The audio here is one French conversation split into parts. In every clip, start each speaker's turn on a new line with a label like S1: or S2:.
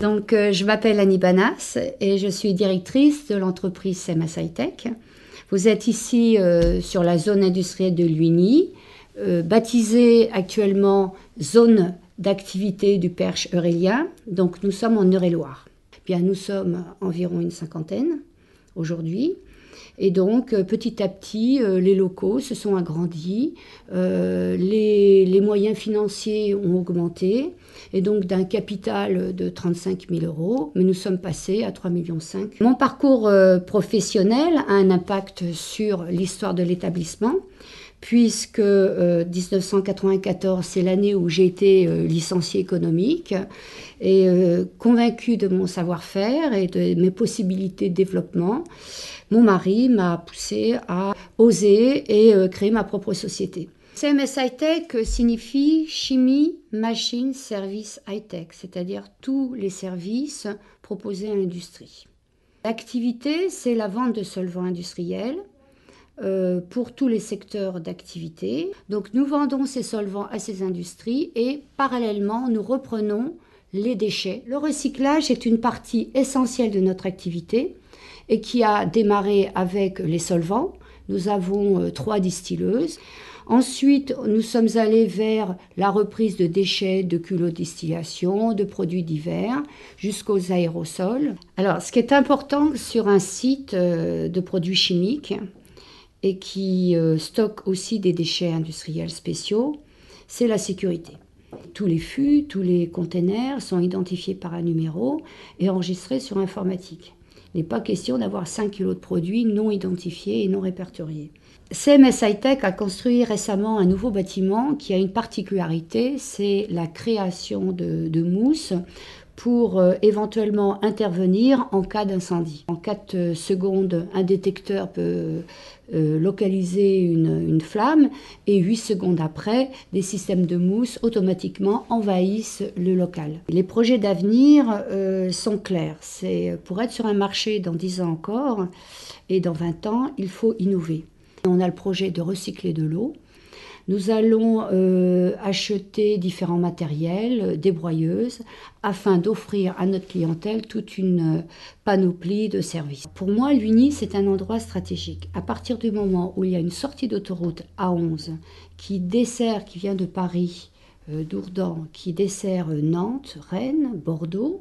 S1: Donc, euh, je m'appelle Annie Banas et je suis directrice de l'entreprise CMS High Vous êtes ici euh, sur la zone industrielle de Luigny, euh, baptisée actuellement zone d'activité du Perche Eurélien. Donc, nous sommes en Eure-et-Loire. Bien, nous sommes environ une cinquantaine aujourd'hui. Et donc, euh, petit à petit, euh, les locaux se sont agrandis, euh, les, moyens financiers ont augmenté, et donc d'un capital de 35 000 euros, mais nous sommes passés à 3,5 millions. Mon parcours professionnel a un impact sur l'histoire de l'établissement puisque 1994, c'est l'année où j'ai été licenciée économique, et convaincue de mon savoir-faire et de mes possibilités de développement, mon mari m'a poussé à oser et euh, créer ma propre société. CMS High-Tech signifie chimie, machine, service high-tech, c'est-à-dire tous les services proposés à l'industrie. L'activité, c'est la vente de solvants industriels euh, pour tous les secteurs d'activité. Donc nous vendons ces solvants à ces industries et parallèlement, nous reprenons les déchets. Le recyclage est une partie essentielle de notre activité et qui a démarré avec les solvants. Nous avons euh, trois distilleuses. Ensuite, nous sommes allés vers la reprise de déchets, de culots distillation, de produits divers, jusqu'aux aérosols. Alors, ce qui est important sur un site euh, de produits chimiques et qui euh, stocke aussi des déchets industriels spéciaux, c'est la sécurité. Tous les fûts, tous les containers sont identifiés par un numéro et enregistrés sur informatique. Il n'est pas question d'avoir 5 kg de produits non identifiés et non répertoriés. CMS Hightech a construit récemment un nouveau bâtiment qui a une particularité, c'est la création de mousse pour euh, éventuellement intervenir en cas d'incendie. En 4 euh, secondes, un détecteur peut euh, localiser une, flamme et 8 secondes après, des systèmes de mousse automatiquement envahissent le local. Les projets d'avenir sont clairs. C'est pour être sur un marché dans 10 ans encore et dans 20 ans, il faut innover. On a le projet de recycler de l'eau. Nous allons euh, acheter différents matériels, euh, des broyeuses, afin d'offrir à notre clientèle toute une euh, panoplie de services. Pour moi, l'Uni, c'est un endroit stratégique. À partir du moment où il y a une sortie d'autoroute A11 qui dessert, qui vient de Paris, d'Ourdan, qui dessert Nantes, Rennes, Bordeaux,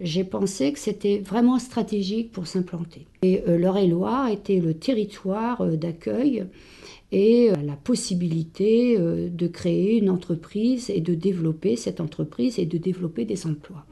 S1: j'ai pensé que c'était vraiment stratégique pour s'implanter. Et l'Eure-et-Loire était le territoire d'accueil et euh, la possibilité euh, de créer une entreprise et de développer cette entreprise et de développer des emplois.